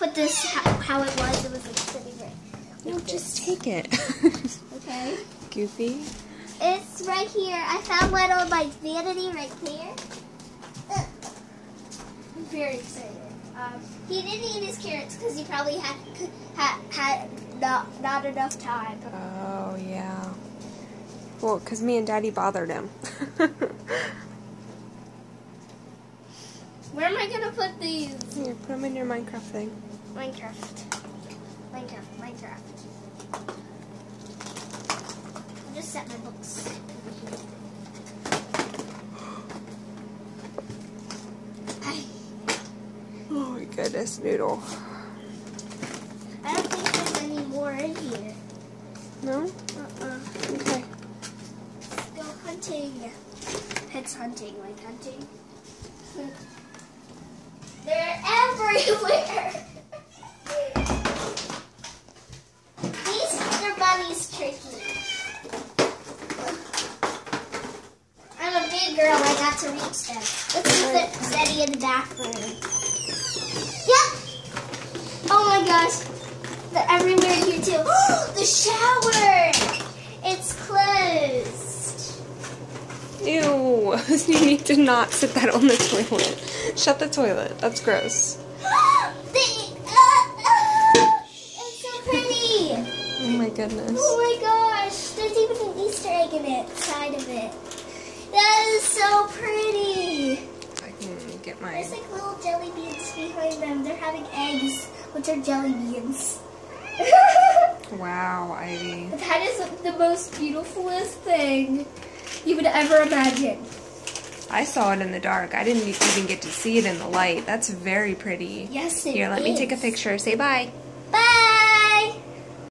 put this how, how it was. It was like sitting right. No, just take it. Okay. Goofy. It's right here. I found one on my vanity right there. Ugh. I'm very excited. Um, he didn't eat his carrots because he probably had had, had not, not enough time. Oh, yeah. Well, because me and Daddy bothered him. Where am I gonna put these? Here, put them in your Minecraft thing. Minecraft. Minecraft. Minecraft. I'll just set my books. Oh my goodness, Noodle. I don't think there's any more in here. No? Uh-uh. Okay. Go hunting. Pets hunting, like hunting. Everywhere. These are mommy's turkey. I'm a big girl. I got to reach them. Let's there's any in the bathroom. Yep. Oh my gosh. They're everywhere here too. Oh, the shower. It's closed. Ew. you need to not sit that on the toilet. Shut the toilet. That's gross. Oh my goodness. Oh my gosh. There's even an Easter egg in it, side of it. That is so pretty. I can get my. There's like little jelly beans behind them. They're having eggs, which are jelly beans. Wow, Ivy. that is the most beautifulest thing you would ever imagine. I saw it in the dark. I didn't even get to see it in the light. That's very pretty. Yes, it Here, let me take a picture. Say bye.